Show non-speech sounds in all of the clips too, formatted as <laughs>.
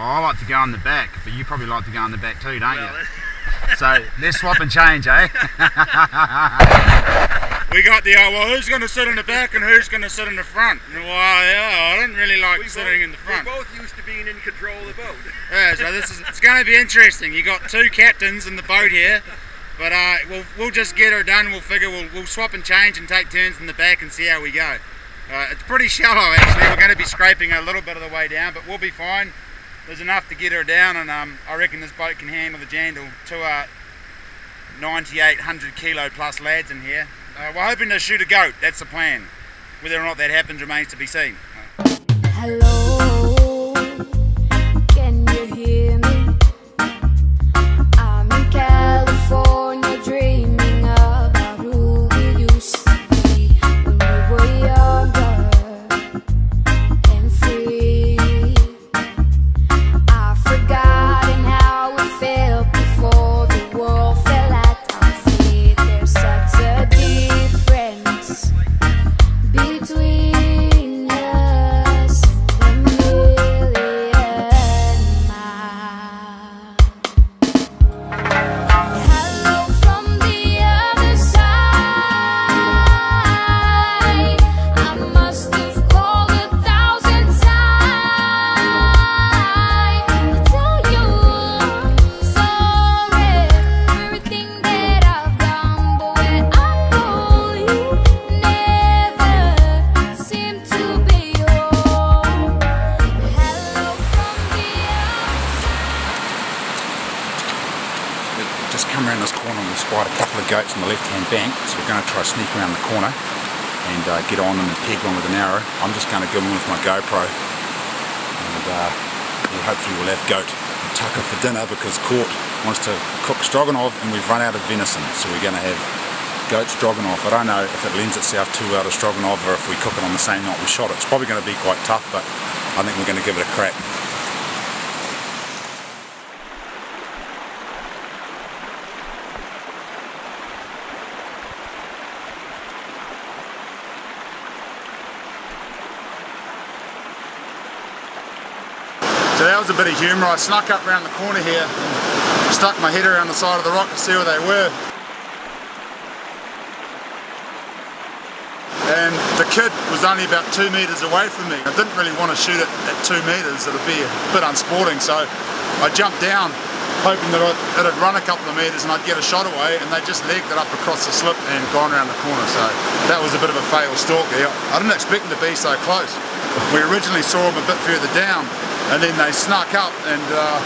Well, I like to go on the back, but you probably like to go on the back too, don't well, you? <laughs> so let's swap and change, eh? <laughs> we got the, uh, well, who's going to sit in the back and who's going to sit in the front? Well, yeah, I don't really like we sitting both, in the front. We're both used to being in control of the boat. <laughs> yeah, so this is, it's going to be interesting. You got two captains in the boat here. But uh, we'll, we'll just get her done. We'll figure we'll, we'll swap and change and take turns in the back and see how we go. Uh, it's pretty shallow actually. We're going to be scraping a little bit of the way down, but we'll be fine. There's enough to get her down, and um, I reckon this boat can handle the jandal. Two uh, 9,800 kilo plus lads in here. Uh, we're hoping to shoot a goat. That's the plan. Whether or not that happens remains to be seen. Hello. Goats on the left hand bank so we're going to try to sneak around the corner and uh, get on them and peg one with an arrow. I'm just going to go in with my GoPro and uh, hopefully we'll have goat tucker for dinner because Court wants to cook stroganoff and we've run out of venison so we're going to have goat stroganoff. I don't know if it lends itself too well to stroganoff or if we cook it on the same night we shot it. It's probably going to be quite tough but I think we're going to give it a crack. Was a bit of humour. I snuck up around the corner here and stuck my head around the side of the rock to see where they were. And the kid was only about two metres away from me. I didn't really want to shoot it at two metres, it would be a bit unsporting, so I jumped down hoping that it'd run a couple of metres and I'd get a shot away and they just legged it up across the slip and gone around the corner so that was a bit of a fail stalk there. I didn't expect them to be so close. We originally saw them a bit further down and then they snuck up and uh,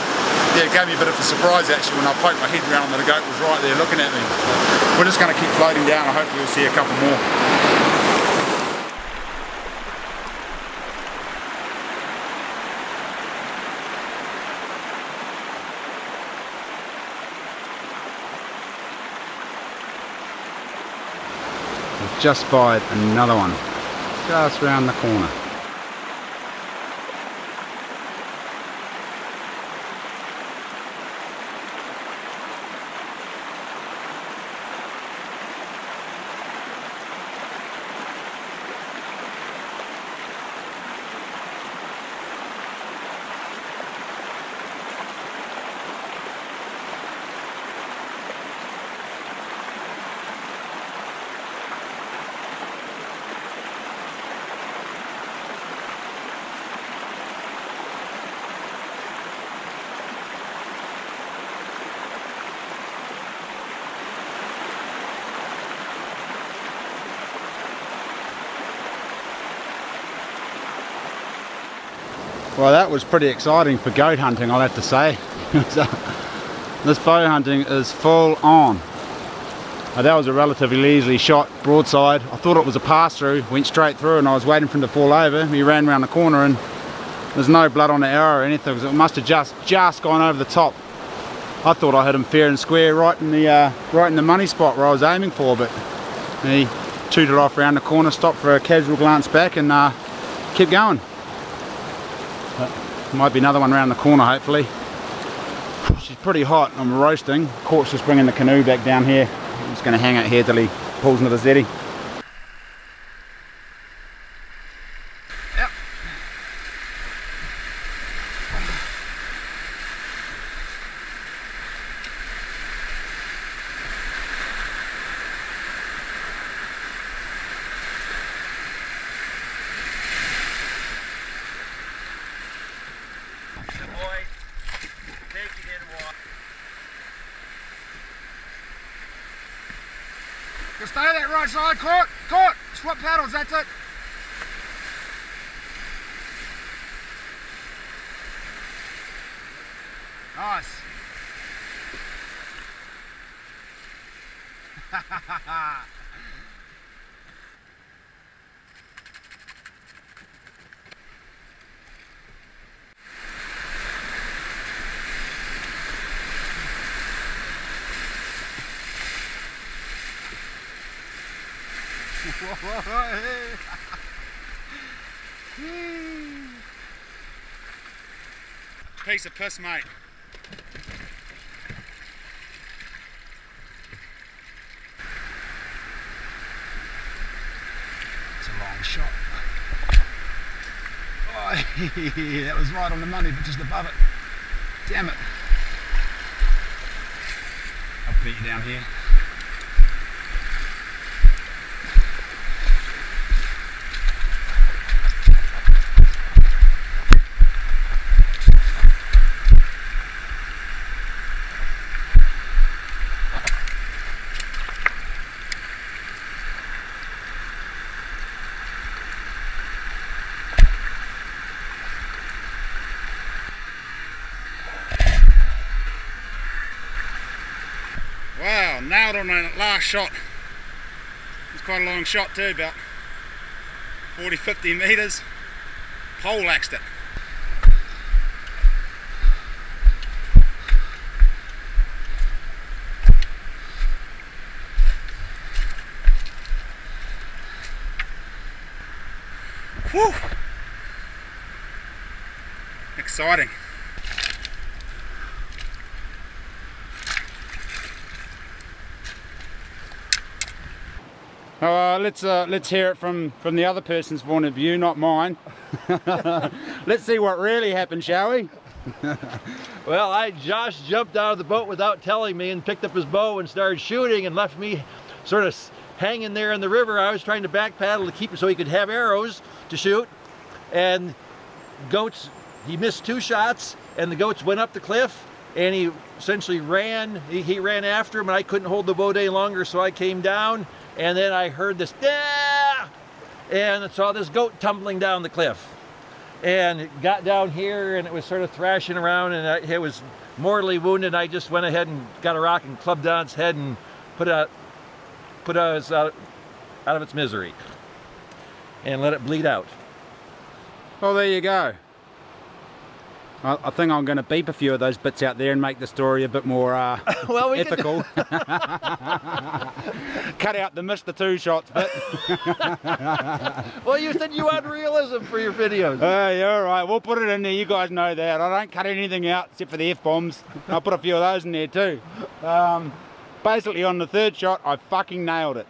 yeah, it gave me a bit of a surprise actually when I poked my head around and the goat was right there looking at me. We're just going to keep floating down and hopefully we'll see a couple more. just spied another one just round the corner Well that was pretty exciting for goat hunting I'll have to say. <laughs> this bow hunting is full on. Now, that was a relatively easily shot broadside. I thought it was a pass through, went straight through and I was waiting for him to fall over. He ran around the corner and there's no blood on the arrow or anything. It must have just just gone over the top. I thought I hit him fair and square right in the uh, right in the money spot where I was aiming for, but he tooted off around the corner, stopped for a casual glance back and uh, kept going. Might be another one around the corner hopefully. She's pretty hot, I'm roasting. Court's just bringing the canoe back down here. I'm just going to hang it here till he pulls into the jetty. Yep. Just stay that right side, caught, caught. Swap paddles, that's it. Nice. <laughs> <laughs> Piece of piss, mate. It's a long shot. Oh, <laughs> that was right on the money, but just above it. Damn it. I'll put you down here. Wow, nailed on that last shot. It's quite a long shot too, about 40, 50 metres. Poleaxed it. Whew. Exciting. Let's uh, let's hear it from from the other person's point of view, not mine. <laughs> let's see what really happened, shall we? <laughs> Well, I Josh jumped out of the boat without telling me and picked up his bow and started shooting and left me sort of hanging there in the river. I was trying to back paddle to keep it so he could have arrows to shoot. And goats, he missed two shots and the goats went up the cliff and he essentially ran. He, he ran after him and I couldn't hold the boat any longer so I came down and then I heard this "Ah!" and saw this goat tumbling down the cliff and it got down here and it was sort of thrashing around and I, it was mortally wounded. I just went ahead and got a rock and clubbed on its head and put it put us out, out of its misery and let it bleed out. Well, there you go. I, I think I'm going to beep a few of those bits out there and make the story a bit more uh, <laughs> Well, we ethical. <laughs> Cut out the Mr. Two Shots bit. <laughs> Well, you said you had realism for your videos. Hey, all right, we'll put it in there. You guys know that. I don't cut anything out except for the F bombs. I'll put a few of those in there too. Um, basically, on the third shot, I fucking nailed it.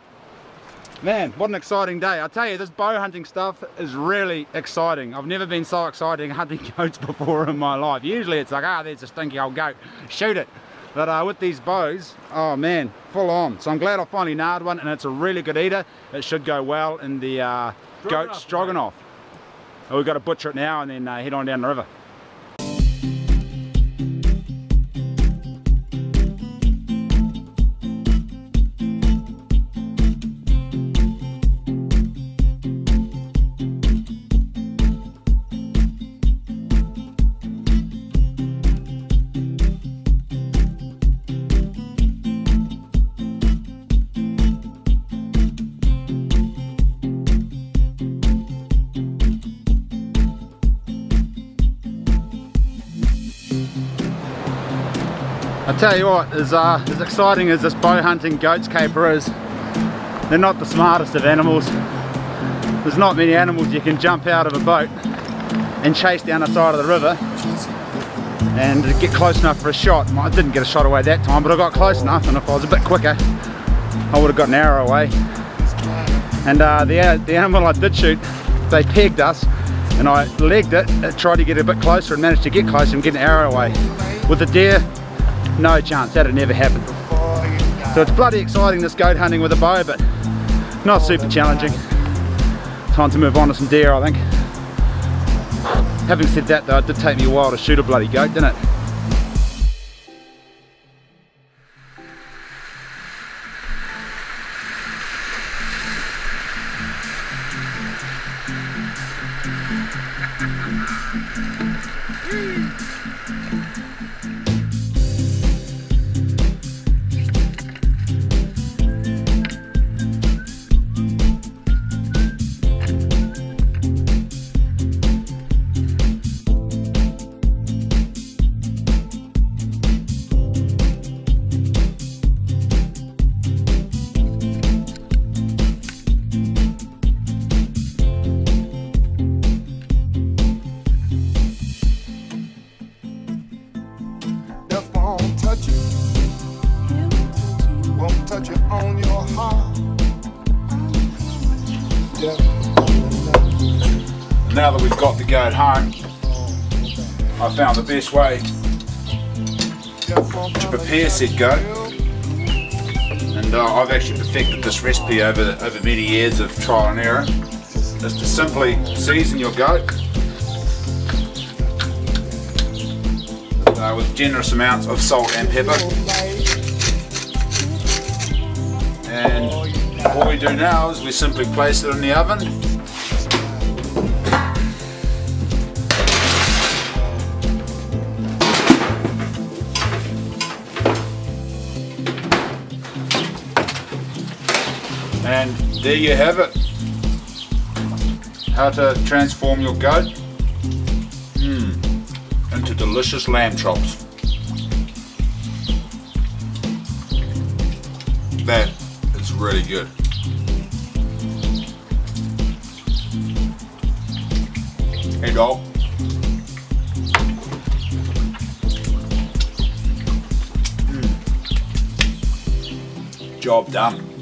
Man, what an exciting day. I tell you, this bow hunting stuff is really exciting. I've never been so excited <laughs> hunting goats before in my life. Usually it's like, ah, there's a stinky old goat, shoot it. But uh, with these bows, oh man, full on. So I'm glad I finally nailed one and it's a really good eater. It should go well in the uh, goat Stroganoff. stroganoff. Oh, we've got to butcher it now and then uh, head on down the river. I tell you what, as, uh, as exciting as this bow hunting goats caper is, they're not the smartest of animals. There's not many animals you can jump out of a boat and chase down the side of the river and get close enough for a shot. I didn't get a shot away that time, but I got close enough and if I was a bit quicker, I would have got an arrow away. And uh, the, the animal I did shoot, they pegged us and I legged it, uh, tried to get a bit closer and managed to get closer and get an arrow away. With the deer, no chance, that'd never happen. So it's bloody exciting this goat hunting with a bow, but not super challenging. Time to move on to some deer, I think. Having said that though, it did take me a while to shoot a bloody goat, didn't it? On your heart. Yeah. Now that we've got the goat home, I found the best way to prepare said goat. And uh, I've actually perfected this recipe over, over many years of trial and error. Is to simply season your goat uh, with generous amounts of salt and pepper. And all we do now is we simply place it in the oven And there you have it. How to transform your goat mm, into delicious lamb chops. Really good. Hey dog. Mm. Job done.